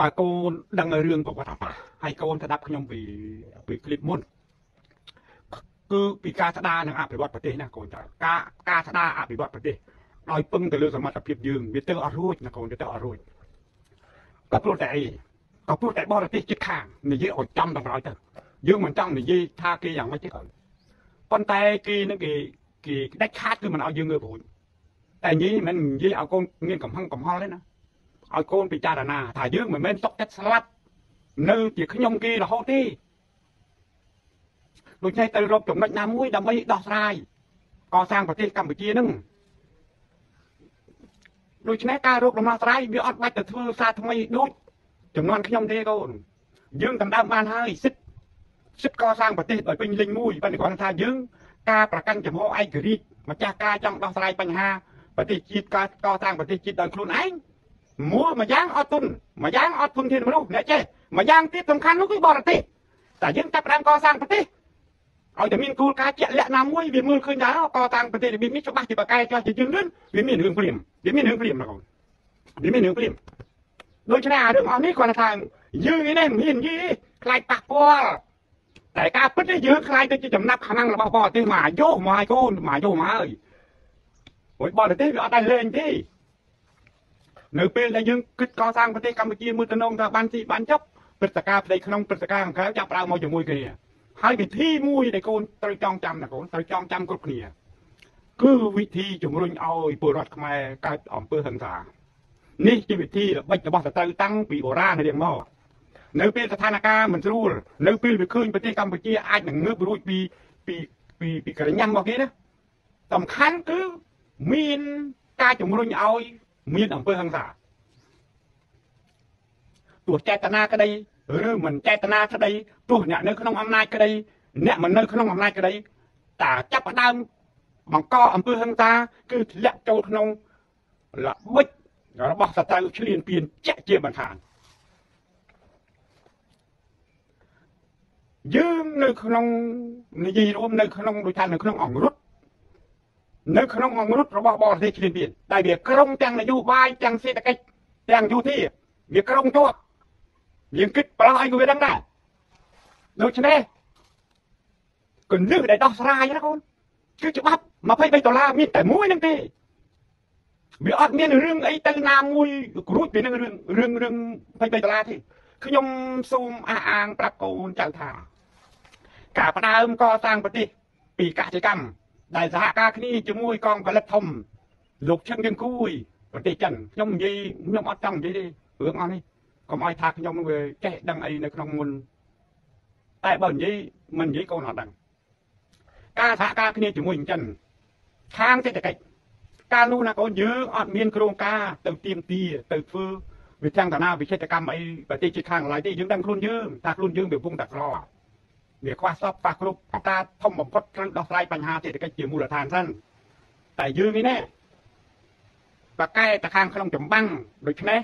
បើកូនដឹងរឿងប្រវត្តិសាស្ត្រហើយកូនស្ដាប់ខ្ញុំពីពីคลิปមុនគឺពីការស្ដារនិងអភិវឌ្ឍប្រទេសណាកូនចាការការស្ដារអភិវឌ្ឍប្រទេសដោយពឹងទៅលើសមត្ថភាពយើងវាទៅអត់រួចណាកូនវាទៅអត់រួចក៏ព្រោះតែអីក៏ព្រោះតែបរទេសជិតខាងនិយាយឲ្យចំដល់ក្រោយទៅយើងមិនចង់និយាយថាគេយ៉ាងម៉េចទេកូនប៉ុន្តែគេនឹងគេគេដាច់ខាតគឺមិនឲ្យយើងងើបរួចតែនិយាយមិននិយាយឲ្យកូនមានកំហឹងកំហល់ទេណា ឲ្យកូនពិចារណា ថាយើងមិនមែនຕົកចិត្តស្លាប់នៅជាខ្ញុំគេរហូតទេដូច្នេះទៅរកចំណុចណាមួយដើម្បីដោះស្រាយកសាងប្រទេសកម្ពុជានឹងដូច្នេះការរកដំណោះស្រាយវាអត់បាច់ទៅធ្វើសារថ្មីដូចចំនួនខ្ញុំទេកូនយើងដណ្ដើមបានហើយសិទ្ធិសិទ្ធិកសាងប្រទេសដោយពេញលេញមួយប៉ុន្តែគាត់ថាយើងការប្រកាន់ចំហឯករាជ្យម្ចាស់ការចង់ដោះស្រាយបញ្ហាប្រទេសជាតិការកសាងប្រទេសជាតិដោយខ្លួនឯង មួមួយយ៉ាងអត់ទុនមួយយ៉ាងអត់ទុនធានមនុស្សអ្នកចេះមួយយ៉ាងទៀតសំខាន់នោះគឺបរទេសតែយើងចាប់ផ្ដើមកសាងប្រទេសឲ្យតែមានគោលការណ៍ជាក់លាក់ណាមួយវាមើលឃើញថាកតាំងប្រទេសរបៀបនេះច្បាស់ជាបកកែចោះជាយើងនឹងវាមានរឿងព្រាមវាមានរឿងព្រាមណាកូនវាមានរឿងព្រាមដូច្នេះអារឿងអស់នេះគាត់ថាយើងនេះមានយីខ្លាចប៉ះពាល់តែការពិតនេះយើងខ្លាចទៅជាចំណាប់ខ្មាំងរបស់បរទេសមកយោមកឲ្យកូនមកយោមកហើយអូយបរទេសវាអត់ដែរលេងទេ នៅពេលដែលយើងគិតកសាងប្រទេសកម្ពុជាមួយតំណងថាបានទីបានចប់ព្រឹត្តិការណ៍ផ្ទៃក្នុងព្រឹត្តិការណ៍ខាងក្រៅចាប់ដើមមកជាមួយគ្នាហើយវិធីមួយដែលកូនត្រូវចងចាំណាកូនត្រូវចងចាំគ្រប់គ្នាគឺវិធីជំរុញឲ្យពលរដ្ឋខ្មែរកើតអំពើហិង្សានេះជាវិធីល្បិចរបស់សត្រូវតាំងពីបុរាណរៀងមកនៅពេលស្ថានភាពមិនស្រួលនៅពេលវាឃើញប្រទេសកម្ពុជាអាចនឹងងើបរួចពីពីពីពីក្រញាំរបស់គេណាសំខាន់គឺមានការជំរុញឲ្យ មានអំពើហិង្សាទោះចេតនាក្តីឬមិនចេតនាក្តីទោះអ្នកនៅក្នុងអំណាចក្តីអ្នកមិននៅក្នុងអំណាចក្តីតាចាប់ផ្ដើមបង្កអំពើហិង្សាគឺធ្លាក់ចូលក្នុងល្បិចរបស់សត្រូវឈ្លានពានជាក់ជាបន្ថែមយើងនៅក្នុងនិយាយរួមនៅក្នុងដូចថានៅក្នុងអង្គរុត នៅក្នុងអង្គរុតរបស់បរទេសឈ្លានពានដែលវាក្រុងទាំងនយោបាយទាំងសេដ្ឋកិច្ចទាំងយុធាវាក្រុងជាប់យើងគិតប្រឡោះឲ្យវាដឹងដែរដូច្នេះគន្លឹះដែលដោះស្រាយណាកូនគឺច្បាប់23ដុល្លារមានតែមួយហ្នឹងទេវាអត់មានរឿងអីទៅណាមួយគ្រួចពីនឹងរឿងរឿងរឿង23ដុល្លារទេខ្ញុំសូមអះអាងប្រាប់កូនចៅថា ការផ្ដើមកសាងប្រទេសពីកសិកម្ម ដែលសហការគ្នាជាមួយកងផលិតធំលោកឈឹងយើងគួយប្រទេសចិនខ្ញុំនិយាយខ្ញុំអត់ចង់និយាយទេរឿងអស់នេះកុំឲ្យថាខ្ញុំនឹងវាចេះដឹងអីនៅក្នុងមុនតែបើនិយាយមិននិយាយកូនអត់ដឹងការសហការគ្នាជាមួយចិនខាងសេដ្ឋកិច្ចការនោះណាកូនយើងអត់មានគ្រោងការទៅទៀមទាទៅធ្វើវិធានតាវិចិត្រកម្មអីប្រទេសជិតខាងឡើយទេយើងដឹងខ្លួនយើងថាខ្លួនយើងវាពងតែក្រ វាខ្វះសពខ្វះគ្រប់ការធំបំផុតត្រូវដោះស្រាយបញ្ហាសេដ្ឋកិច្ចជាមូលដ្ឋានសិនតែយើងនេះណាបកកែទៅខាងក្នុងចម្បាំងដូច្នេះ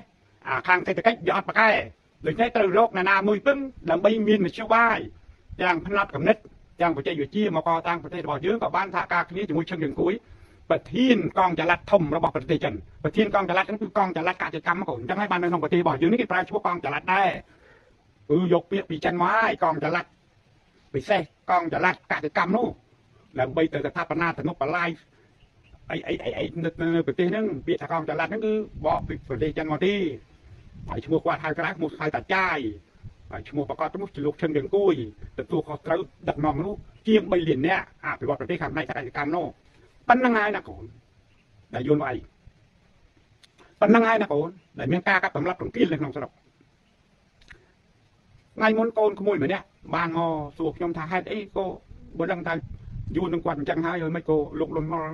អាខាងសេដ្ឋកិច្ចវាអត់បកកែដូច្នេះត្រូវរកណានាមួយពឹងដើម្បីមានមធ្យោបាយទាំងផ្នែកកំណត់ទាំងបច្ចេកវិទ្យាមកកតាំងប្រទេសរបស់យើងក៏បានសហការគ្នាជាមួយឈឹងជង្គួយប្រធានកងចល័តធំរបស់ប្រទេសចិនប្រធានកងចល័តហ្នឹងគឺកងចល័តកសិកម្មហ្នឹងអញ្ចឹងហើយបាននៅក្នុងប្រទេសរបស់យើងនេះគេប្រើឈ្មោះកងចល័តដែរគឺយកពាក្យពីចិនមកហើយកងចល័ត ពិសេសកងចល័តកសិកម្មនោះដើម្បីទៅស្ថាបនាទំនប់បលាយអីអីអីអីនៅប្រទេសហ្នឹងពាក្យថាកងចល័តហ្នឹងគឺបកពីប្រទេសចិនមកទេហើយឈ្មោះគាត់ហៅក្រៅឈ្មោះហៅតាចាយហើយឈ្មោះប្រកាសនោះជាលោកឈឹងយើងគួយទទួលខុសត្រូវដឹកនាំនោះជាង3លាននាក់អភិវឌ្ឍប្រទេសខាងផ្នែកកសិកម្មនោះប៉ុណ្្នឹងហើយណាកូនដែលយល់វាយប៉ុណ្្នឹងហើយណាកូនដែលមានការកាត់សម្លាប់រង្គាលនៅក្នុងស្រុក ថ្ងៃមុនកូនក្មួយម្នាក់បានមកសួរខ្ញុំថាហេតុអីក៏បើដឹងថាយូរនឹងគាត់អញ្ចឹងហើយហើយមិនក៏លោកលន់មល់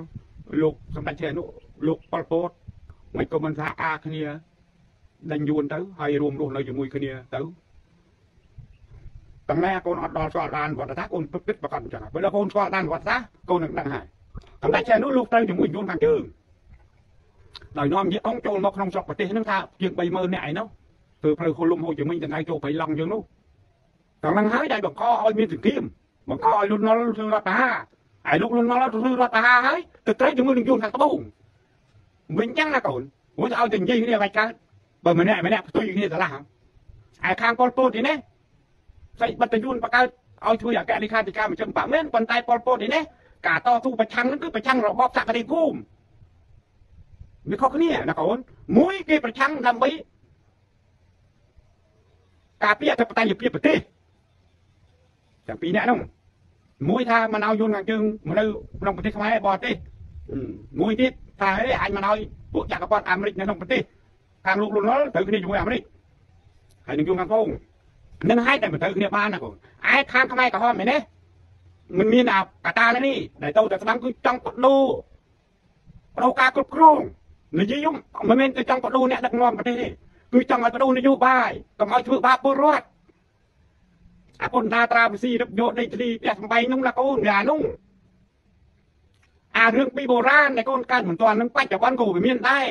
លោកសម្ដេចជាអនុលោកប៉ុលពតមិនក៏មិនសហការគ្នាដេញយួនទៅហើយរួមរស់នៅជាមួយគ្នាទៅតំណែកូនអត់ដល់ស្គាល់បានវត្តសាស្ត្រកូនពិតប្រកបអញ្ចឹងបើដល់កូនស្គាល់បានវត្តសាស្ត្រកូននឹងដឹងហើយសម្ដេចជានោះលោកទៅជាមួយយួនខាងជើងដោយនាំយកអង្គចូលមកក្នុងស្រុកប្រទេសហ្នឹងថាជាង30000នាក់ឯនោះ ធ្វើផ្លូវហូលំហូរជាមួយទាំងឯងចូលប្រៃឡង់យើងនោះដល់ហ្នឹងហើយដែលបង្កឲ្យមានសង្គ្រាមបង្កឲ្យលុនណុលធ្វើរដ្ឋប្រហារហើយលោកលុនណុលធ្វើរដ្ឋប្រហារហើយទៅត្រូវជាមួយនឹងយួនខាងត្បូងវិញចឹងណាកូនព្រោះឲ្យតែនិយាយគ្នាឲ្យកើតបើម្នាក់ម្នាក់ផ្ទុយគ្នាស្រឡះឯខាងប៉ុលពតនេះណាស្អីបត្តយូនបកើតឲ្យធ្វើអគ្គលេខាធិការមជ្ឈិមបកមែនប៉ុន្តែប៉ុលពតនេះណាការតស៊ូប្រឆាំងហ្នឹងគឺប្រឆាំងរបបសក្តិភូមិវាខុសគ្នាណាកូនមួយគេប្រឆាំងដើម្បី ការពារអធិបតេយ្យភាពប្រទេសទាំងពីរអ្នកហ្នឹងមួយថាមិនឲ្យយន្តខាងជើងមកនៅក្នុងប្រទេសខ្មែរបរទេសមួយទៀតថាហេអាចមិនឲ្យពួកចក្រពត្តិអាមេរិកនៅក្នុងប្រទេសខាងលោកលន់នល់ត្រូវគ្នាជាមួយអាមេរិកហើយនឹងយន្តខាងកងនឹងហេតុតែមិនត្រូវគ្នាបានណាកូនឯខាងខ្មែរក្រហមមែនទេមិនមានអាកតានេះដែលទៅតែស្ដាំគឺចង់បដូរបដូរការគ្រប់គ្រងនិយាយខ្ញុំមិនមែនទៅចង់បដូរអ្នកដឹកនាំប្រទេសទេ គឺចង់ឲ្យបដូរនយោបាយកុំឲ្យធ្វើបាបពលរដ្ឋអាពុនតាត្រាវិស៊ីរឹបយកដីធ្លីផ្ទះសំបីនោះណាកូនវានោះអារឿងពីបុរាណដែលកូនកើតមិនទាន់នឹងបច្ចុប្បន្នក៏វាមានដែរ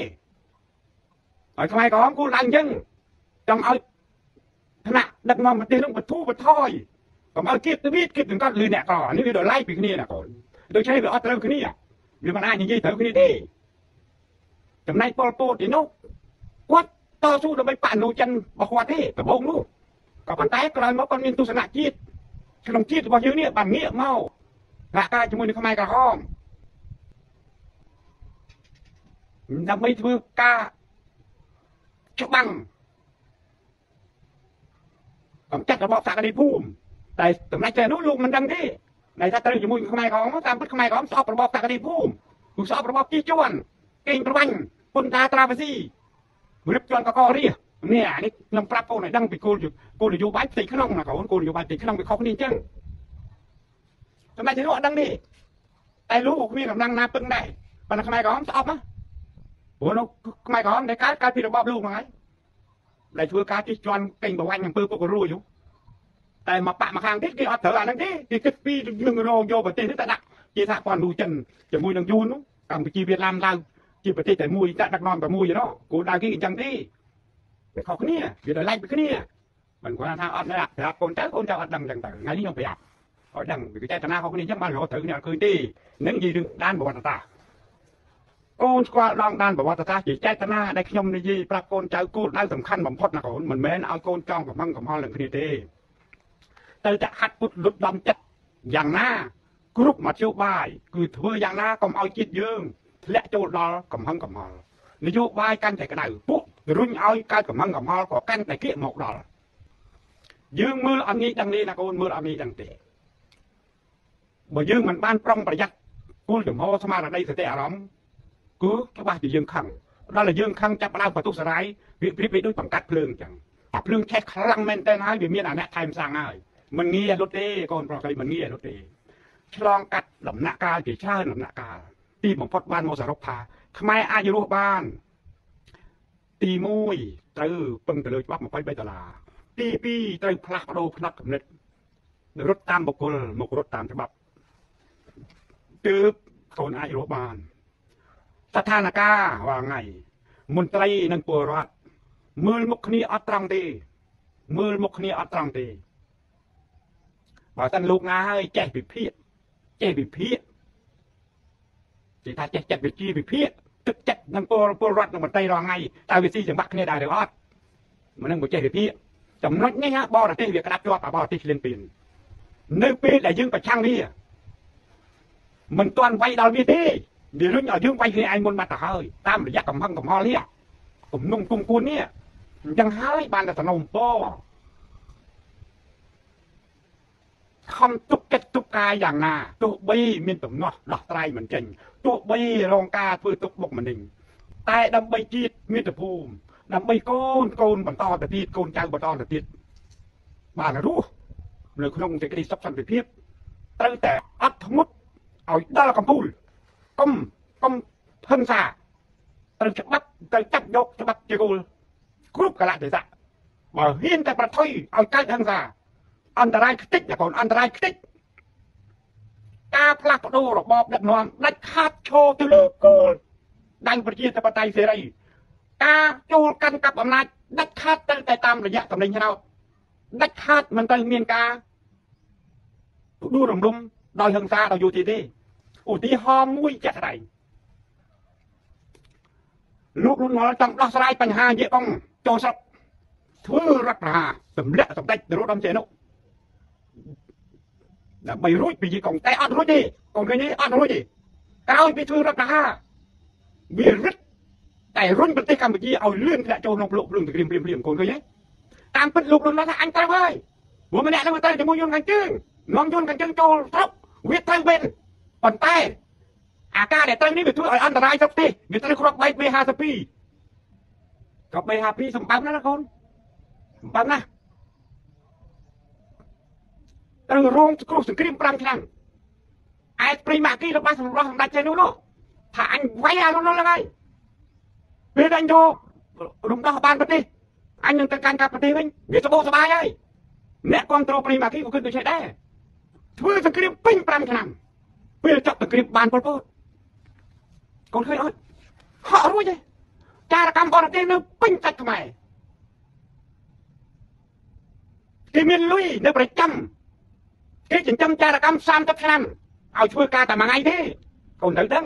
ហើយខ្មែរក្រហមគូឡើងអញ្ចឹងចង់ឲ្យថ្នាក់ដឹកនាំប្រទេសនោះបធូរបថយកុំឲ្យគៀបទៅវាគៀបទៅគាត់លឺអ្នកក្រនេះវាដល់ឡៃពីគ្នាណាកូនដូច្នេះវាអត់ត្រូវគ្នាវាមិនអាចនិយាយត្រូវគ្នាទេចំណែកប៉ុលពតឯនោះគាត់ តស៊ូដើម្បីបនុចិនរបស់គាត់ទេដំបូងនោះក៏ប៉ុន្តែក្រោយមកគាត់មានទស្សនៈជាតិក្នុងជាតិរបស់យើងនេះបានងាកមកសហការជាមួយនឹងខ្មែរក្រហមដើម្បីធ្វើការច្បាំងកំចាត់របបសក្តិភូមិតែតម្លៃតែនោះលោកមិនដឹងទេដែលថាត្រូវជាមួយខ្មែរក្រហមតាមពិតខ្មែរក្រហមស្អប់របបសក្តិភូមិគឺស្អប់របបជិះជាន់កេងប្រវាញ់ពុនតាត្រាវស៊ី រឹបជាន់កករៀនេះអានេះខ្ញុំប្រាប់កូនឲ្យដឹងពីគោលគោលនយោបាយផ្ទៃក្នុងណាកូនគោលនយោបាយផ្ទៃក្នុងវាខុសគ្នាអញ្ចឹងសម្រាប់ជានោះអត់ដឹងទេតែលោកក៏គ្មានកម្លាំងណាពឹងដែរប៉ុន្តែខ្មែរក្រហមស្អប់ណាព្រោះនោះខ្មែរក្រហមដែលកើតកើតពីរបបលោកហ្នឹងហើយដែលធ្វើការជិះជាន់កេងប្រវាញ់អំពើពុករលួយនោះតែមកបាក់មកខាងទៀតគេអត់ត្រូវអាហ្នឹងទេគេគិតពីរឿងរងយកប្រទេសនេះទៅដាក់ជាសហព័ន្ធលូចិនជាមួយនឹងយូននោះកម្ពុជាវៀតណាមឡាវ ជាប្រទេសតែមួយតែដឹកនាំតែមួយឯណោះគោលដៅគេអញ្ចឹងទេវាខុសគ្នាវាដល់ឡែកពីគ្នាមិនគាត់ថាអត់ដែរប្រាប់កូនចៅកូនចៅអត់ដឹងអញ្ចឹងទៅថ្ងៃនេះខ្ញុំប្រាប់ឲ្យដឹងវាចេតនាខុសគ្នាអញ្ចឹងបានរហូតត្រូវគ្នាអត់ឃើញទេនឹងនិយាយរឿងដានប្រវត្តិសាស្ត្រកូនស្គាល់ដងដានប្រវត្តិសាស្ត្រជាចេតនាដែលខ្ញុំនិយាយប្រាប់កូនចៅគោលដៅសំខាន់បំផុតណាកូនមិនមែនឲ្យកូនចង់កំហឹងកំហល់នឹងគ្នាទេទៅតែហាត់ពុតលុតដំចិត្តយ៉ាងណាគ្រប់មធ្យោបាយគឺធ្វើយ៉ាងណាកុំឲ្យជាតិយើង ធ្លាក់ចូលដល់កំហឹងកំហល់នយោបាយកាន់តែក្តៅពួករុញឲ្យកើតកំហឹងកំហល់ក៏កាន់តែគៀកមកដល់យើងមើលអត់ងាយដឹងទេណាកូនមើលអត់ងាយដឹងទេបើយើងមិនបានប្រុងប្រយ័ត្នគោលចំហស្មារតីសតិអារម្មណ៍គឺច្បាស់ជាយើងខឹងដល់តែយើងខឹងចាប់ឡើងបន្ទុះសរាយវាប្រៀបដូចបង្កាត់ភ្លើងអញ្ចឹងអាភ្លើងឆេះខ្លាំងមែនតើហើយវាមានអាអ្នកថែមសាំងហើយមិនងាយលុតទេកូនប្រុសស្រីមិនងាយលុតទេឆ្លងកាត់ដំណាក់កាលជាច្រើនដំណាក់កាល ទីបំផុតបានមកសរុបថាខ្មែរអាចរស់បាន ទី1ត្រូវពឹងទៅលើច្បាប់23ដុល្លារទី2ត្រូវផ្លាស់ប្ដូរផ្នត់គំនិតរត់តាមបុគ្គលមករត់តាមច្បាប់ទើបកូនអាចរស់បានស្ថានភាពរាល់ថ្ងៃមន្ត្រីនិងពលរដ្ឋមើលមុខគ្នាអត់ត្រង់ទេ មើលមុខគ្នាអត់ត្រង់ទេបើតាន់លោកណាហើយចេះវិភាគចេះវិភាគ គេថាចេះចិត្តវិជាវិភាគទឹកចិត្តនឹងពលពលរដ្ឋនឹងមន្ត្រីរាល់ថ្ងៃតើវាស៊ីចង្វាក់គ្នាដែរឬអត់មិននឹងមកចេះវិភាគចំណុចនេះបរទេសវាក្តាប់ជាប់អាបរទេសឆ្លៀនពៀននៅពេលដែលយើងប្រឆាំងវាមិនទាន់វាយដល់វាទេវារុញឲ្យយើងវាយគ្នាឯងមុនបាត់ទៅហើយតាមរយៈកំហឹងកំហល់នេះគំនុំគុំគួននេះអញ្ចឹងហើយបានតែសំណុំពរខំទុកចិត្តទុកកាយយ៉ាងណាទោះបីមានទំនាស់ដោះស្រាយមិនចេញ ទោះបីរងការធ្វើទុកបុកម្នេញតែដើម្បីជាតិមាតុភូមិដើម្បីកូនកូនបន្តទៅទៀតកូនចៅបន្តទៅទៀតបានរស់នៅក្នុងសេចក្តីសុខសន្តិភាពត្រូវតែអត់ធ្មត់ឲ្យដល់កំពូលកុំកុំហិង្សាត្រូវច្បាប់ត្រូវចាប់យកច្បាប់ជាគោលគ្រប់កលៈទេសៈបើហ៊ានតែប្រថុយឲ្យកើតហិង្សាអន្តរាយខ្ទេចណាកូនអន្តរាយខ្ទេច ការផ្លាស់ប្ដូររបបដឹកនាំដាច់ខាតឈរទៅលើគោលដៅប្រជាធិបតេយ្យសេរីការចូលកាន់កាប់អំណាចដាច់ខាតទៅតែតាមរយៈតម្លេងឆ្នោតដាច់ខាតមិនទៅមានការដួលរំលំដោយហិង្សាដោយយុតិទេឧទាហរណ៍មួយចាក់ស្ដែងលោកលន់មលចង់ដោះស្រាយបញ្ហានិយាយបងចូលស្រុកធ្វើរដ្ឋប្រហារទម្លាក់សម្ដេចនរោត្តមសីហនុ ដើម្បីរួចពីកងតែអត់រួចទេកងឃើញទេអត់រួចទេក្រោយពីធ្វើរដ្ឋប្រហារវារឹតតែរុញប្រទេសកម្ពុជាឲ្យលឿនធ្លាក់ចូលក្នុងភ្លុកភ្លើងទៅក្រៀមព្រៀមព្រៀមកូនឃើញទេតាមពិតលោកលោកថាអញត្រូវហើយព្រោះម្នាក់នឹងទៅជាមួយយន្តខាងជើងនាំយន្តខាងជើងចូលស្រុកវាត្រូវវិញប៉ុន្តែអាការដែលត្រូវនេះវាធ្វើឲ្យអន្តរាយស្រុកទេវាត្រូវគ្រាប់បែក B52 គ្រាប់ B52 សម្បើមណាស់ណាកូនសម្បើមណាស់ ត្រូវរងគ្រោះសង្គ្រាម5ឆ្នាំឯព្រីម៉ាគីរបស់សម្រាប់សម្ដេចចេះនោះនោះថាអញវាយអានោះនោះហើយពេលអញទៅរំដោះបានប្រទេសអញនឹងទៅកាន់កាប់ប្រទេសវិញវាសបោសបាយហើយអ្នកគ្រប់គ្រងព្រីម៉ាគីក៏គិតដូចនេះដែរធ្វើសង្គ្រាមពេញ5ឆ្នាំពេលចប់សង្គ្រាមបានពលពតកូនឃើញអត់ហក់រួចទេចារកម្មបរទេសនៅពេញសាច់ខ្មែរគេមានលុយនៅប្រចាំ គេចិញ្ចឹមចារកម្ម30ឆ្នាំឲ្យធ្វើការតែមួយថ្ងៃទេកូនត្រូវដឹង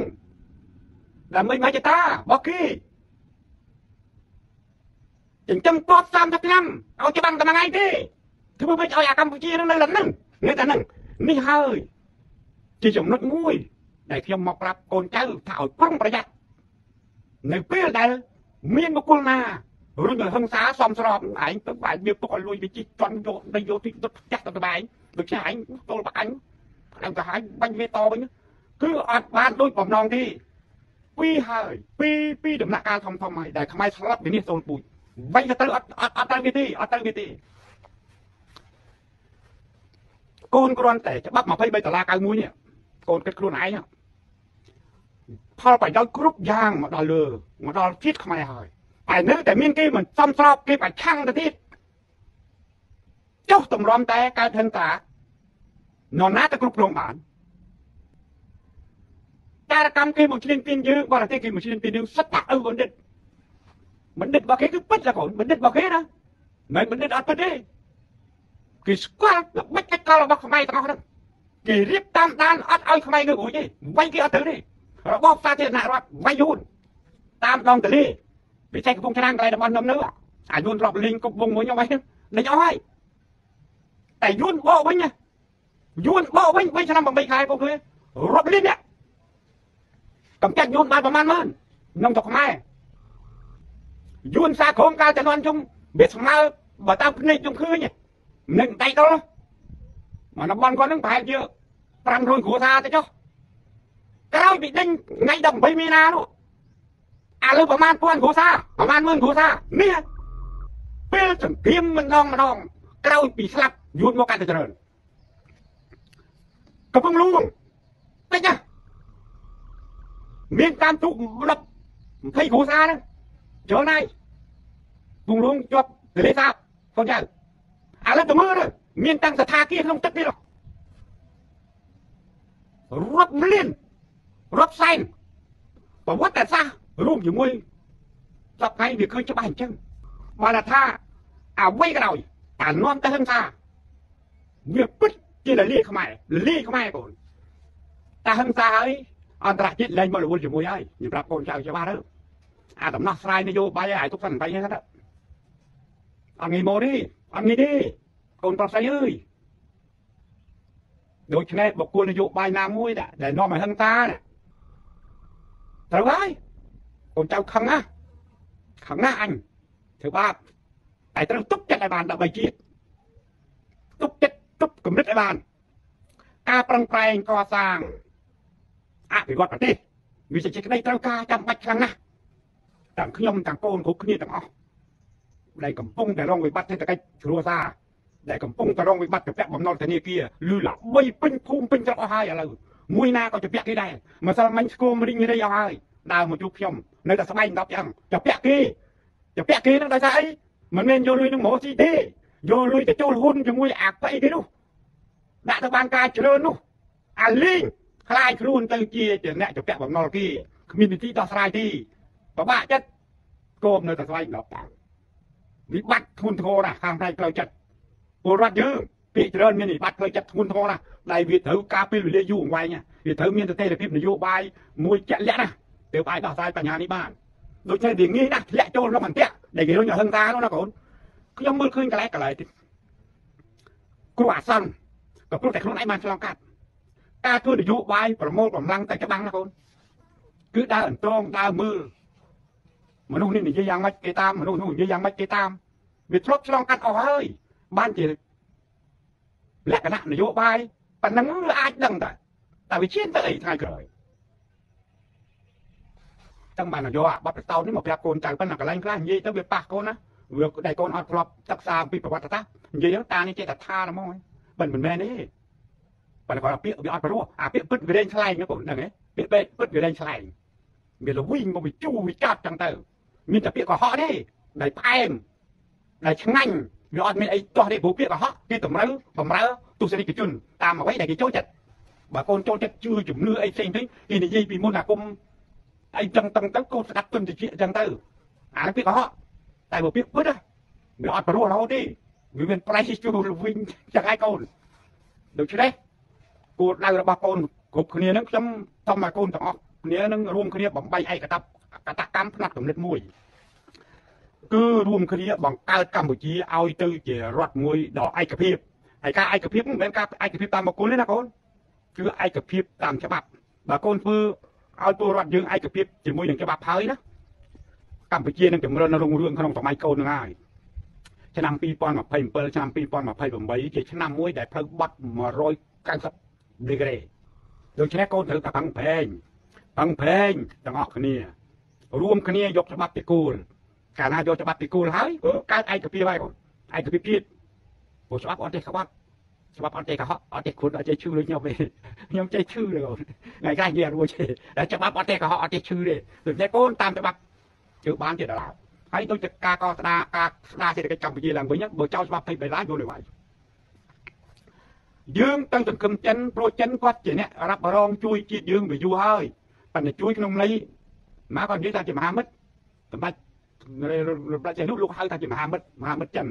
ដើម្បីមកចតារបស់គេចិញ្ចឹមគាត់30ឆ្នាំឲ្យច្បាំងតែមួយថ្ងៃទេធ្វើមិនឲ្យអាកម្ពុជានឹងនៅឡើងហ្នឹងនៅតែហ្នឹងនេះហើយជាចំណុចមួយ ដែលខ្ញុំមកប្រាប់កូនចៅថាឲ្យប្រុងប្រយ័ត្ននៅពេលដែលមានបុគ្គលណារុញឲ្យហឹង្សាសំស្របឯងទៅបែបវាពុកឲ្យលួយវាជីជន់យកទៅយកទីទៅផ្ទះទៅក្បែរ ដូចជាឯងទល់បាក់អញអញទៅហើយបាញ់វាតវិញគឺអត់បានដូចបំណងទេពីហើយពីពីដំណាក់កាលធំធំហើយដែលខ្មែរស្លាប់វិនិច្ឆ័យសូនពូជវិញទៅទៅអត់អត់ទៅវាទេអត់ទៅវាទេកូនគ្រាន់តែច្បាប់23ដុល្លារ91នេះកូនគិតខ្លួនឯងផលប្រយោជន៍គ្រប់យ៉ាងមកដល់លើមកដល់ជាតិខ្មែរហើយតែនៅតែមានគេមិនសំស្របគេប្រឆាំងទៅទៀត ចុះតម្រាំតែកើតហិង្សានរណាទៅគ្រប់គ្រងបានការកម្មគេមកឆ្លៀនពីនយើងបរទេសគេមកឆ្លៀនពីនយើងសិតតាឪបណ្ឌិតបណ្ឌិតរបស់គេគឺពិតလားកូនបណ្ឌិតរបស់គេណាមិនបណ្ឌិតអត់ពិតទេគេស្គាល់ល្បិចកិច្ចការរបស់ខ្មែរទាំងអស់ហ្នឹងគេរៀបតាមដានអត់ឲ្យខ្មែរងើបរួចទេវាយគេអត់ទៅទេរបបសាធារណរដ្ឋវាយយូនតាមដងទលេពិសេសកំពង់ឆ្នាំងកន្លែងតំបន់នំនៅអាយួនរាប់លេងកំពង់មួយខ្ញុំហើយលេងអស់ហើយ តែយួនបកវិញណាយួនបកវិញវិញឆ្នាំ8ខែពុកឃើញរាប់លេងនេះកំចាត់យួនបានប្រហែលម៉ឺនក្នុងស្រុកខ្មែរយួនសាក្រុមកាលចំនួនជុំវាស្មើបើតាមភ្នែកខ្ញុំឃើញនឹងដៃដល់មកតំបន់គាត់នឹងប្រហែលជា500គ្រួសារទៅចុះក្រោយពីដេញថ្ងៃ18មីនានោះឥឡូវប្រហែល1000គ្រួសារប្រហែល10000គ្រួសារនេះពេលសង្គ្រាមម្ដងម្ដងក្រោយពីស្លាប់ យួនមកកាន់តែច្រើនកំពុងលួងតិចណាមានតាមទូក10 20គ្រួសារហ្នឹងច្រើនហើយពងលួងជាប់ទលេសាបកូនចៅឥឡូវទៅមើលមានតាំងស្ថាគារក្នុងទឹកនេះរាប់លានរាប់សែនប្រវត្តិសាស្ត្ររួមជាមួយសពថ្ងៃវាឃើញច្បាស់អញ្ចឹងបើថាអ្វីក៏ដោយអានាំទៅហឹង្សា វាពិតជាលលាខ្មែរលលាខ្មែរកូនតែហឹង្សាហើយអន្តរជាតិលែងមករវល់ជាមួយហើយខ្ញុំប្រាប់កូនចៅច្បាស់ទៅអាដំណោះស្រាយនយោបាយឲ្យទុកសិនបែរហ្នឹងទៅអត់ងាយមកទេអត់ងាយទេកូនប្រុសស្រីអើយដូច្នេះបុគ្គលនយោបាយណាមួយដែលនាំឲ្យហឹង្សាត្រូវហើយកូនចៅខឹងណាខឹងណាអញធ្វើបាបតែត្រូវទុកចិត្តឲ្យបានដើម្បីជាតិទុកចិត្ត ទុកកម្រិតឲ្យបាន ការប្រឹងប្រែងកសាងអភិវឌ្ឍប្រទេសវាជាក្តីត្រូវការចាំបាច់ខ្លាំងណាស់ទាំងខ្ញុំទាំងកូនគ្រប់គ្នាទាំងអស់ដែលកំពុងតែរងវិបត្តិសេដ្ឋកិច្ចគ្រួសារដែលកំពុងតែរងវិបត្តិពាក់បំណុលធនាគារឬល្បីពេញភូមិពេញស្រុកអស់ហើយឥឡូវមួយណាក៏ជាពាក់គេដែរម្សិលមិញស្គមរីងរីអស់ហើយដើរមកជួបខ្ញុំនៅតែស្បែក10យ៉ាងជាពាក់គេជាពាក់គេនឹងដោយសារអីមិនមែនយកលុយនឹងមកស៊ីទេ យកលុយទៅចូលហ៊ុនជាមួយអាប៉ៃគេនោះដាក់ទៅបានការច្រើននោះអាលីងខ្លាយខ្លួនទៅជាអ្នកជាពាក់បំណុលគេគ្មានវិធីដោះស្រាយទេពិបាកចិត្តគោមនៅតែស្វែងរកតាំងវិបត្តិធ្ងន់ធ្ងរណាស់ខាងផ្នែកផ្លូវចិត្តពលរដ្ឋយើងពីច្រើនមានវិបត្តិផ្លូវចិត្តធ្ងន់ធ្ងរណាស់ដែលវាត្រូវការពេលវេលាយូរអង្វែងវាត្រូវមានស្ថិរភាពនយោបាយមួយជាក់លាក់ណាទើបអាចដោះស្រាយបញ្ហានេះបានដូច្នេះវាងាយណាស់ធ្លាក់ចូលក្នុងអន្ទាក់ដែលគេរុញឲ្យហឹងតានោះណាកូន ខ្ញុំមើលឃើញកន្លែងកន្លែងទៀតគ្រោះអាសន្នក៏ព្រោះតែខ្លួនឯងបានឆ្លងកាត់ការធ្វើនយោបាយប្រមូលកម្លាំងតែច្បាំងណាកូនគឺដើរអន្ទងដើរមើលមនុស្សនេះនិយាយយ៉ាងម៉េចគេតាមមនុស្សនោះនិយាយយ៉ាងម៉េចគេតាមវាធ្លាប់ឆ្លងកាត់អស់ហើយបានជាលក្ខណៈនយោបាយប៉ុណ្ណឹងវាអាចដឹងតែតែវាឈានទៅអីថ្ងៃក្រោយចឹងបាននយោអាបទតោនេះមកប្រាប់កូនចៅប៉ុណ្ណាកន្លែងខ្លះនិយាយទៅវាប៉ះកូនណា វាដៃកូនអត់ធ្លាប់សិក្សាពីប្រវត្តិសាស្ត្រនិយាយតានេះចេះតែថាហ្មងមិនមិនមែនទេប៉ុន្តែគាត់ពាក្យវាអត់ព្រោះអាពាក្យពិតវារែងឆ្លែងហ្នឹងកូនហ្នឹងឯងពាក្យពេកពិតវារែងឆ្លែងវាលវិញមកវាជូរវាកាត់ចឹងទៅ មានតែពាក្យកុហកទេដែលផ្អែមដែលឆ្ងាញ់វាអត់មានអីទាស់ទេព្រោះពាក្យកុហកគេតម្រូវបំរើទស្សនិកជនតាមអ្វីដែលគេចូលចិត្តបើកូនចូលចិត្តជឿជំនឿអីផ្សេងៗគេនិយាយពីមុនអាគុំអីចឹងតឹងទៅកូនស្ដាប់ទុនតិចចឹងទៅអានេះពាក្យកុហក តែបើពាក្យពិតវាអត់ព្រោះរហូតទេវាមានប្រៃជួលវិញចឹងឯងកូនដូច្នេះគោលដៅរបស់កូនគ្រប់គ្នានឹងខ្ញុំសូមឲ្យកូនទាំងអស់គ្នានឹងរួមគ្នាបំបីឯកតបកតកម្មផ្នែកគំនិតមួយគឺរួមគ្នាបង្កើតកម្ពុជាឲ្យទៅជារដ្ឋមួយដ៏ឯកភាពហើយការឯកភាពមិនមែនការឯកភាពតាមបុគ្គលទេណាកូនគឺឯកភាពតាមច្បាប់បើកូនធ្វើឲ្យពលរដ្ឋយើងឯកភាពជាមួយនឹងច្បាប់ហើយណា កម្ពុជានឹងចម្រើនរុងរឿងក្នុងសម័យកូននឹងហើយឆ្នាំ2027ឆ្នាំ2028ជាឆ្នាំមួយដែលផ្លូវបត់190ដឺក្រេដូច្នេះកូនត្រូវតែផឹងប្រែងផឹងប្រែងទាំងអស់គ្នា រួមគ្នាយកច្បាប់ពីគូលកាលណាយកច្បាប់ពីគូលហើយកើតឯកភាពហើយកូនឯកភាពទៀតព្រោះច្បាប់អត់ទេក្បត់ច្បាប់អត់ទេកុហកអត់ទេខ្លួនអត់ចេះឈឺដូចខ្ញុំទេខ្ញុំចេះឈឺទេកូនថ្ងៃខ្លះនិយាយរួចទេតែច្បាប់អត់ទេកុហកអត់ទេឈឺទេដូច្នេះកូនតាមច្បាប់ ជឿបានទៀតដល់ហើយដូចជាការកស្ដារការស្ដារសេដ្ឋកិច្ចកម្ពុជាឡើងវិញបើចោលច្បាប់23ឡាយយល់ទេយើងទៅសង្គមចិនព្រោះចិនគាត់ជាអ្នករ៉ាប់រងជួយជាតិយើងវាយូរហើយប៉ុន្តែជួយក្នុងន័យមកគាត់និយាយថាជាមហាមិត្តសម្ដេចរដ្ឋចេះលោកលោកហៅថាជាមហាមិត្តមហាមិត្តចិន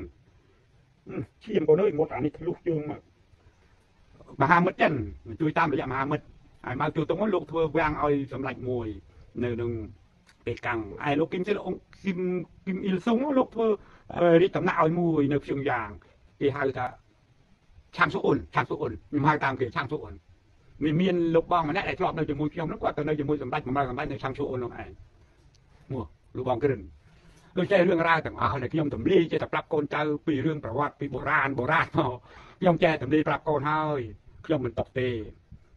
ឈាមកូនអើយងត់អានេះធ្លុះជើងមកមហាមិត្តចិនជួយតាមរយៈមហាមិត្តហើយមកចូលទៅមកលោកធ្វើវាំងឲ្យសម្ដេចមួយនៅនឹង ពេកាំងឯលោកគឹមជិលអង្គគឹមគឹមអ៊ីលសុងលោកធ្វើរាជដំណាក់ឲ្យមួយនៅភ្យងយ៉ាងគេហៅថាឆាំសុអ៊ុនឆាំសុអ៊ុនខ្ញុំហៅតាមគេឆាំសុអ៊ុនមានមានលោកបងម្នាក់ដែលធ្លាប់នៅជាមួយខ្ញុំនោះគាត់ទៅនៅជាមួយសម្ដេចបំរើសម្ដេចនៅឆាំសុអ៊ុននោះឯងមកលោកបងគ្រិនដូចចេះរឿងរ៉ាវទាំងអស់ដែលខ្ញុំទម្លាយចេះតែប្រាប់កូនចៅពីរឿងប្រវត្តិពីបុរាណបុរាណមកខ្ញុំចេះទម្លាយប្រាប់កូនហើយខ្ញុំមិនຕົកទេ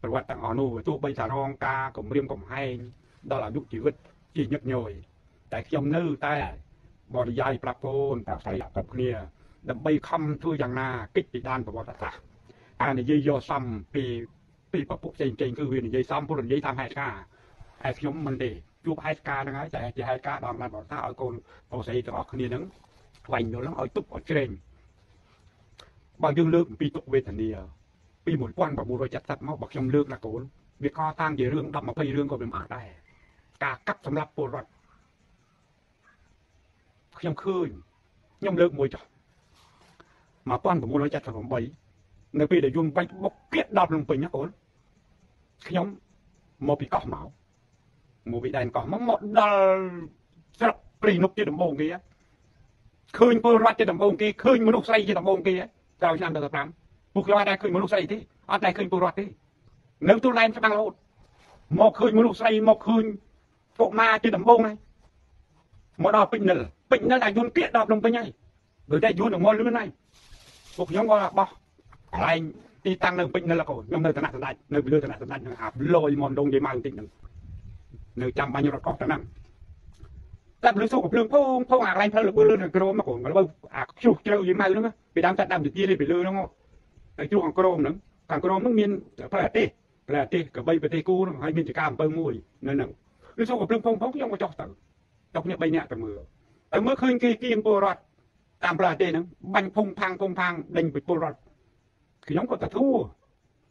ប្រវត្តិទាំងអស់នោះទោះបីថារងការគំរាមកំហែងដល់អាយុជីវិត ជាញឹកញយតែខ្ញុំនៅតែបរិយាយប្រាប់កូនប្រាប់ស្រីប្រាប់គ្នា ដើម្បីខំធ្វើយ៉ាងណាកិច្ចពីដានប្រវត្តិសាស្ត្រអានិយាយយកសំពីពីពពុះផ្សេងផ្សេងគឺវានិយាយសំពុទ្ធនិយាយតាមហេតុការណ៍ហើយខ្ញុំមិនទេជួបហេតុការណ៍ហ្នឹងហើយតែជាហេតុការណ៍ដល់បានបរិថាឲ្យកូនប្រុសស្រីទាំងអស់គ្នាហ្នឹងស្វែងយល់ហ្នឹងឲ្យទុកឲ្យជ្រែងបើយើងលើកពីទុកវេទនាពី1970មកបើខ្ញុំលើកណាកូនវាកតាំងជារឿង10 20រឿងក៏វាមិនអត់ដែរ ការកាប់សម្រាប់ពលរដ្ឋខ្ញុំឃើញខ្ញុំលើកមួយចុះ1978នៅពេលដែលយន្តបាញ់បុកគៀកដល់ភ្នំពេញណាកូនខ្ញុំមកពីកោះមកមកពីដែនកោះមកមកដល់ស្រុកព្រីនុកជាដំបងគេឃើញពលរដ្ឋជាដំបងគេឃើញមនុស្សស្រីជាដំបងគេក្រោយឆ្នាំ15ពួកខ្ញុំអត់ដែរឃើញមនុស្សស្រីទេអត់ដែរឃើញពលរដ្ឋទេនៅទូដែនច្បាំងរហូតមកឃើញមនុស្សស្រីមកឃើញ កុមារជាដំបងហើយមកដល់ពេញនិលពេញនិលតែយន្តគៀកដល់ភ្នំពេញហើយបើតែយន្តមកលឿនហើយពួកខ្ញុំក៏បោះកន្លែងទីតាំងនៅពេញនិលកូនខ្ញុំនៅឋានៈសម្ដេចនៅពីលើឋានៈសម្ដេចនឹងអាប់លយមកដងយាយម៉ៅបន្តិចហ្នឹងនៅចាំបាញ់រត់កោះទៅហ្នឹងតែពលិសក៏ភ្លើងភងភងអាកន្លែងផ្លូវលើលើនៅក្រមមកគាត់បើអាខ្ជុះជ្រៅយាយម៉ៅហ្នឹងពីដើមតែដើមទៅទីនេះពីលើហ្នឹងហើយជួខាងក្រមហ្នឹងខាងក្រមហ្នឹងមានផ្លែអាទេសផ្លែអាទេសកបីប្រទេសគូហ្នឹងហើយមានចកាអំពៅមួយនៅហ្នឹង ពលិសក៏ភ្លើងភងភងខ្ញុំក៏ចោះទៅចុះគ្នា3នាក់ទៅមើលទៅមើលឃើញគេគៀងពលរដ្ឋតាមផ្លូវអាទេសហ្នឹងបាញ់ភងផាំងភងផាំងដេញពីពលរដ្ឋខ្ញុំក៏ទៅធួ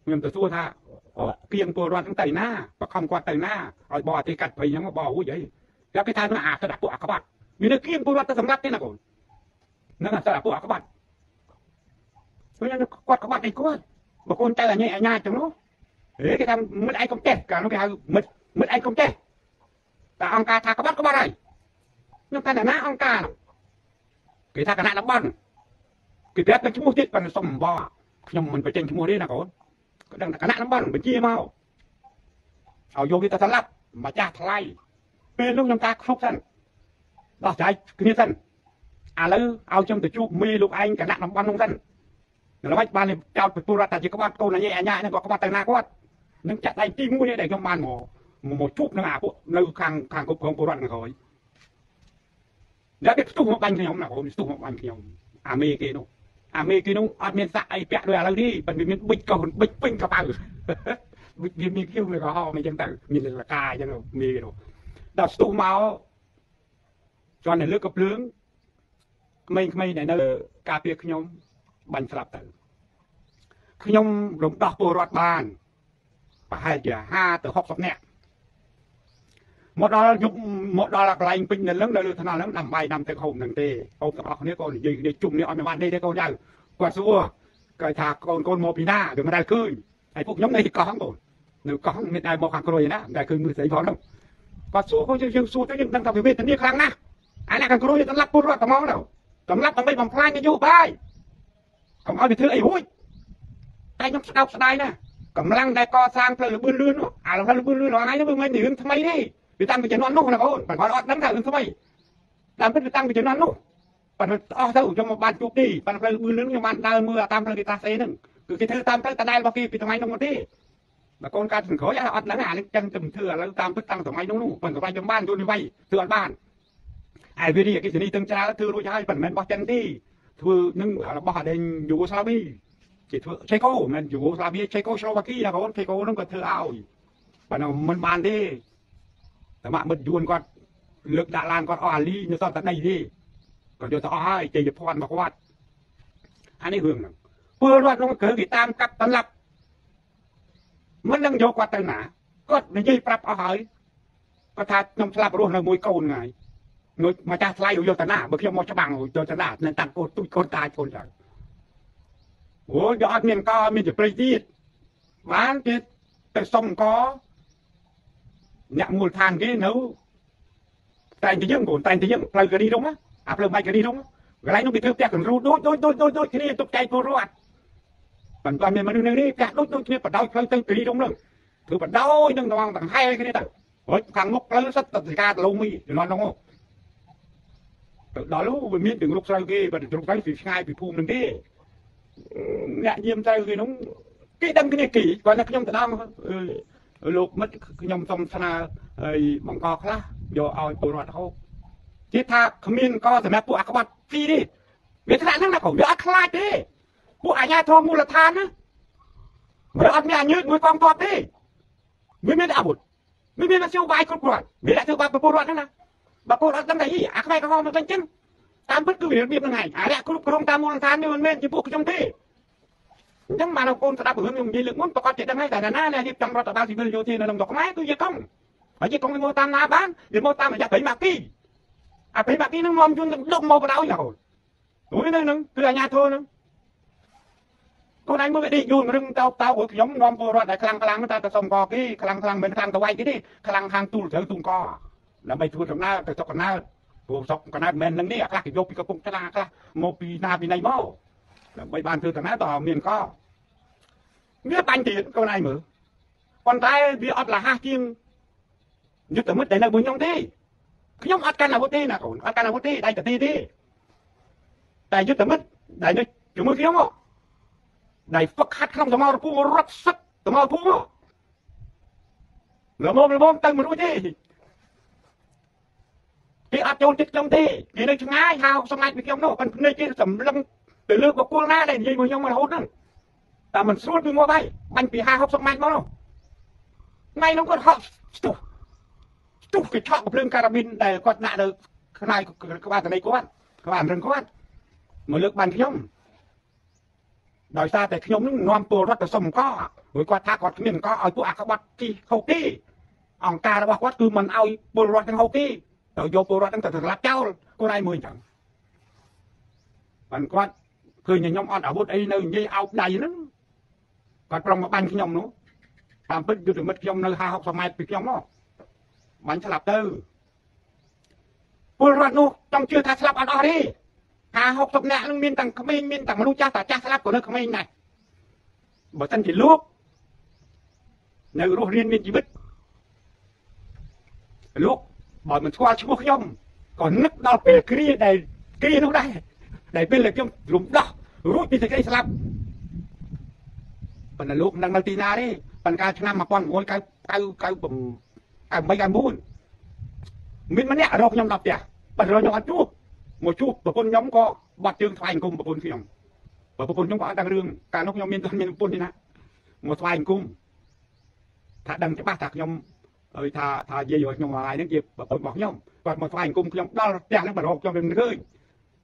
ខ្ញុំទៅសួរថាគៀងពលរដ្ឋហ្នឹងទៅណាបខំគាត់ទៅណាឲ្យបោះអតិកាត់ភ័យហ្នឹងបោះអូយអីតែគេថានោះអាទៅដាក់ពួកអាក្បាត់មានគៀងពលរដ្ឋទៅសម្រាប់ទេណាកូនហ្នឹងទៅដាក់ពួកអាក្បាត់ពេលគាត់ក្បាត់អីគាត់បើកូនទៅអញអញ្ញាចឹងនោះហេគេថាមិត្តឯងកុំចេះកាលនោះគេហៅមិត្តមិត្តឯងកុំចេះ តែអង្គការថាក្បាត់ក្បាត់ហើយខ្ញុំតែណាអង្គការគេថាគណៈតំបន់គេប្រាប់តែឈ្មោះទៀតប៉ុន្តែសុំអំបោខ្ញុំមិនបញ្ចេញឈ្មោះទេណាកូនក៏ដឹងតែគណៈតំបន់បញ្ជាមកឲ្យយកគេទៅសម្លាប់ម្ចាស់ថ្លៃពេលនោះខ្ញុំការគ្រប់សិនដោះស្រាយគ្នាសិនឥឡូវឲ្យខ្ញុំទៅជួបមេលោកឯងគណៈតំបន់នោះសិនល្បិចបានចោតពលរដ្ឋថាជាក្បត់កូនអញ្ញាអញ្ញាហ្នឹងក៏ក្បត់ទៅណាគាត់នឹងចាក់ដៃទី1នេះដែលខ្ញុំបានមក មកជួបនឹងអាពួកនៅខាងខាងគ្រប់គ្រងពលរដ្ឋនឹងក្រោយដែលគេផ្ទុះមកបាញ់ខ្ញុំណាបងផ្ទុះមកបាញ់ខ្ញុំអាមេគេនោះអាមេគេនោះអត់មានសាក់អីពាក់ដូចឥឡូវនេះប៉ុន្តែមានប៊ិចកោប៊ិចពេញកប៉ៅវាមានខ្ញុំវាក៏ហោមិនចឹងទៅមានលកាអញ្ចឹងមេគេនោះដល់ផ្ទុះមកចន់តែលើកកភ្លើងក្មេងៗដែលនៅការពារខ្ញុំបាញ់ស្លាប់ទៅខ្ញុំរំដោះពលរដ្ឋបានប្រហែលជា50ទៅ60នាក់ មកដល់យប់មកដល់កន្លែងពេញនៅលឹងនៅលើថ្នល់ហ្នឹងដាំបាយដាំទឹកហូបហ្នឹងទេហូបទាំងអស់គ្នាក៏និយាយគ្នាជុំនេះអត់មានបានទេទេកូនចៅគាត់សួរគាត់ថាកូនកូនមកពីណាវាមិនដែលឃើញហើយពួកខ្ញុំនៅទីកោះហ្នឹងបងនៅកោះមានតែមកខាងក្រួយណាតែឃើញមើលស្អីផងហ្នឹងគាត់សួរគាត់យើងសួរទៅយើងដឹងថាវាវេទនាខ្លាំងណាស់អាអ្នកខាងក្រួយតម្លាប់ពលរដ្ឋត្មងទៅតម្លាប់ដើម្បីបំផ្លាញនយោបាយកុំឲ្យវាធ្វើអីរួចតែខ្ញុំស្ដោកស្ដាយណាកម្លាំងដែលកសាងផ្លូវលបឿនលឿននោះអាផ្លូវលបឿនលឿនហ្នឹងហ្នឹងវាមិនមែនរឿងថ្មីទេ វាតាំងពីជំនាន់នោះណាបងបើគាត់អត់ដឹងថារឿងថ្មីតាមពិតវាតាំងពីជំនាន់នោះប៉ុន្តែអស់ទៅខ្ញុំមកបានជួបទីប៉ុន្តែផ្លូវលបឿនលឿនខ្ញុំបានដើរមើលតាមផ្លូវគេតាសេហ្នឹងគឺគេធ្វើតាមផ្លូវតដែលរបស់គេពីថ្ងៃនោះមកទេបើកូនកើតសង្គ្រោះអត់ដឹងអានេះចឹងទៅធ្វើឥឡូវតាមពិតតាំងសម័យនោះនោះប៉ុន្តែខ្ញុំបានយល់នេះវៃធ្វើអត់បានហើយវារីអកិសនីទាំងច្រើនធ្វើរួចហើយប៉ុន្តែមិនបោះចិនទេធ្វើនឹងរបស់អដេញយូហ្គោស្លាវីគេធ្វើឆេកូមិនយូហ្គោស្លាវីឆេកូស្លូវ៉ាគីណាកូនឆេកូនឹងក៏ធ្វើឲ្យប៉ុន្តែមិនបានទេតែ មកមិត្តយួនគាត់លើកដាក់ឡានគាត់អស់អាលីនៅសតតែដីទេគាត់យកទៅអស់ហើយជ័យភ័ណ្ឌរបស់គាត់អានេះរឿងហ្នឹងពលរដ្ឋក្នុងគឺគេតាមកាប់តឡាប់មិននឹងយកគាត់ទៅណាគាត់និយាយប្រាប់អស់ហើយគាត់ថាខ្ញុំស្លាប់រស់នៅមួយកូនថ្ងៃងុយមកចាស់ថ្លៃយកទៅណាបើខ្ញុំមកច្បាំងយកទៅណានៅតាំងកូនទុយកូនតាយកូនចឹងអូយយកអត់មានកមានចប្រិយទៀតបានគេទៅសុំក អ្នកមូលដ្ឋានគេនៅតែងតែយើងបងតែងតែយើងផ្លូវការីនោះអាផ្លូវបាច់ការីនោះកន្លែងនោះគេធ្វើផ្ទះកន្រូដូចដូចដូចដូចដូចគ្នាទុកចែកពលរដ្ឋមិនបានមានមនុស្សនៅនេះផ្ទះដូចដូចគ្នាបដោយផ្លូវទៅការីនោះនឹងធ្វើបដោយនឹងដងដង្ហែគ្នាទៅហើយខាងមុខផ្លូវសិតតការដលងមីជំនាន់នោះទៅដល់នោះវាមានទាំងរុកស្រូវគេបើរុកស្រូវពីឆ្ងាយពីភូមិនឹងទេអ្នកយាមទៅគេនោះគេដឹងគ្នាគេគាត់ថាខ្ញុំទៅដល់ លោកមិត្តខ្ញុំសូមស្នើហើយបង្កខ្លះយកឲ្យពលរដ្ឋហូបជាថាគ្មានកសម្រាប់ពួកអាក្បាត់ពីនេះវាថ្នាក់ហ្នឹងណាកូនវាអត់ខ្លាចទេពួកអាញាធមមូលដ្ឋានណាវាអត់មានអញើតមួយកងទ័ពទេវាមានអាវុធវាមានមធ្យោបាយគ្រប់គ្រាន់វាដាក់ធ្វើបាបពលរដ្ឋហ្នឹងណាបើពលរដ្ឋដឹងតែយីអាខ្មែរក្រហមមិនពេញចឹងតាមពិតគឺវារបៀបហ្នឹងហើយអារៈគ្រប់គ្រងតាមមូលដ្ឋាននេះមិនមែនជាពួកខ្ញុំទេ អញ្ចឹងបានកូនស្ដាប់រឿងខ្ញុំនិយាយលើកមុនប្រកាសជាដឹងហើយតែណាអ្នករៀបចំរដ្ឋបាលស៊ីវិលយោធានៅក្នុងស្រុកខ្មែរគឺយកកង់ហើយយកកង់វាមកតាមណាបានវាមកតាមរយៈប្រៃម៉ាគីអាប្រៃម៉ាគីនឹងនាំយន្តដុំមកបដ ாய் ណាកូនអូយហ្នឹងគឺអាញាធរហ្នឹងកូនឯងមើលវាដេកយូររឿងតោតោខ្ញុំនាំពលរដ្ឋដែលខ្លាំងខ្លាំងតែទៅសុំកគេខ្លាំងខ្លាំងមិនខ្លាំងទៅវាយគេទេខ្លាំងខាងទូលត្រូវទូងកដើម្បីធ្វើដំណើរទៅស្រុកកណ្ដាលព្រោះស្រុកកណ្ដាលមិនមែននឹងនេះអាខ្លះគេយកពីកំពង់ថ្លាខ្លះមកពីណាពីណីមក ដើម្បីបានធ្វើដំណើរតើមានកវាបាញ់ទៀតកូនឯងមើលប៉ុន្តែវាអត់លះជាងយុទ្ធមិត្តដែលនៅមួយខ្ញុំទេខ្ញុំអត់កាន់អាវុធទេណាកូនអត់កាន់អាវុធទេដៃតទីទេតែយុទ្ធមិត្តដែលនៅជាមួយខ្ញុំមកដែលហ្វឹកហាត់ក្នុងសមរភូមិរត់សឹកសមរភូមិល្មមល្មមទៅមិនរួចទេគេអត់ចូលចិត្តខ្ញុំទេគេនៅឆ្ងាយហៅសម្លាច់ពីខ្ញុំនោះប៉ុន្តែភ្នែកគេសម្លឹង ទៅលើបកគលណាដែលនិយាយមួយខ្ញុំរហូតហ្នឹងតែមិនស្រួលពីមកហើយបាញ់ពី50 60ម៉ែត្រមកនោះថ្ងៃនោះគាត់ហត់ស្ទុះស្ទុះគេឆក់កំភ្លើងការ៉ាប៊ីនដែលគាត់ដាក់នៅខ្នើយក្បាលតនីគាត់ក្បាលរឹងគាត់មកលើកបានខ្ញុំដោយសារតែខ្ញុំនឹងនាំពលរដ្ឋទៅសុំអង្គព្រោះគាត់ថាគាត់គ្មានអង្គឲ្យពួកអាក្បត់ទីហូបទីអង្គការរបស់គាត់គឺមិនឲ្យពលរដ្ឋទាំងហូបទីទៅយកពលរដ្ឋទាំងទៅសម្លាប់ចោលគាត់ឯងមើលអញ្ចឹងបានគាត់ ឃើញខ្ញុំអត់អាវុធអីនៅនិយាយអោបដៃហ្នឹងគាត់ប្រងមកបាញ់ខ្ញុំនោះតាមពិតយុទ្ធមិត្តខ្ញុំនៅ50 60ម៉ែត្រពីខ្ញុំមកបាញ់ស្លាប់ទៅពលរដ្ឋនោះចង់ជឿថាស្លាប់អត់អស់ទេ50 60នាក់នឹងមានទាំងក្មេងមានទាំងមនុស្សចាស់តាចាស់ស្លាប់ក៏នៅក្មេងដែរបើមិនជាលោកនៅរស់រៀនមានជីវិតលោកបើមិនស្គាល់ឈ្មោះខ្ញុំក៏នឹកដល់ពេលគ្រាដែលគ្រានោះដែរដែលពេលដែលខ្ញុំរំដោះ រួចពីសេចក្តីស្លាប់ប៉ុន្តែលោកមិនដឹងនៅទីណាទេប៉ុន្តែឆ្នាំ1999 98 99មានម្នាក់រកខ្ញុំដល់ផ្ទះបើរកខ្ញុំអត់ជួបមកជួបប្រពន្ធខ្ញុំក៏បាត់ជើងថ្វាយអង្គមប្រពន្ធខ្ញុំបើប្រពន្ធខ្ញុំក៏អត់ដឹងរឿងកាលនោះខ្ញុំមានតែមានប្រពន្ធទេណាមកថ្វាយអង្គមថាដឹងច្បាស់ថាខ្ញុំហើយថាថាយាយរបស់ខ្ញុំហើយហ្នឹងជាប្រពន្ធរបស់ខ្ញុំគាត់មកថ្វាយអង្គមខ្ញុំដល់ផ្ទះហ្នឹងបរោខ្ញុំមិនឃើញ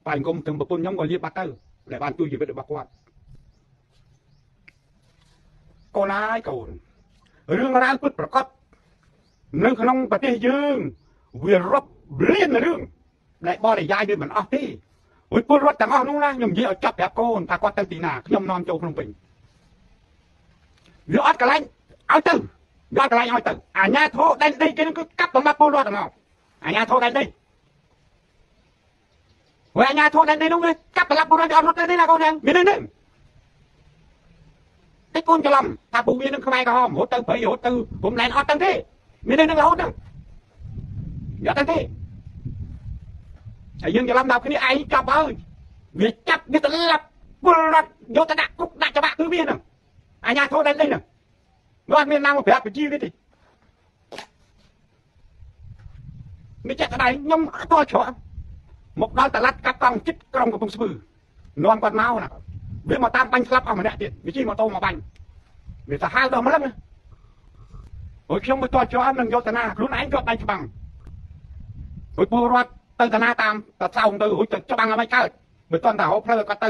ថ្វាយអង្គមទាំងប្រពន្ធខ្ញុំក៏លាបាត់ទៅ ដែលបានជួយជីវិតរបស់គាត់កូនហើយកូនរឿងរ៉ាវពិតប្រកបនៅក្នុងប្រទេសយើងវារាប់លានរឿងដែលបរិយាយវាមិនអស់ទេអុយពលរដ្ឋទាំងអស់នោះណាខ្ញុំនិយាយឲ្យចាប់ប្រាប់កូនថាគាត់ទៅទីណាខ្ញុំនាំចូលភ្នំពេញវាអត់កន្លែងឲ្យទៅវាអត់កន្លែងឲ្យទៅអាញាធោដែនដីគេនឹងគឺកាប់បំបត្តិពលរដ្ឋទាំងអស់អាញាធោដែនដីហើយអាញាធោដែនដីនោះវា កាប់បំបត្តិពលរដ្ឋអត់រត់ទៅទេណាកូនយ៉ាងមាននេះតែកូនច្រឡំថាពួកវានឹងខ្មែរក្រហមរត់ទៅព្រៃរត់ទៅព្រំដែនអត់ទាំងទេមាននឹងរហូតហ្នឹងយកទៅទេហើយយើងច្រឡំដល់គ្នាឯងចាប់ហើយវាចាប់វាត្រឡប់ពលរដ្ឋយកទៅដាក់គុកដាក់ច្បាប់គឺវាហ្នឹងអាញាធោដែនដីហ្នឹងមិនអត់មានណាមកប្រាប់បញ្ជីវាទេមិនចេះក្តៅខ្ញុំអត់ឆ្លោះ មកដល់តឡាត់កាប់កង់ចិត្តក្រុងកំពង់ស្ពឺនាំគាត់មកណាវាមកតាមបាញ់ស្លាប់អស់ម្នាក់ទៀតវាជិះម៉ូតូមកបាញ់វាទៅហៅដល់ម្លឹងអូយខ្ញុំមិនតជាប់នឹងយកតាណាខ្លួនឯងគាត់ដៃច្បាំងអូយពលរដ្ឋទៅតាណាតាមតសោងទៅរួចទៅច្បាំងឲ្យមិនកើតមិនតន់តែហូបផ្លូវគាត់ទៅ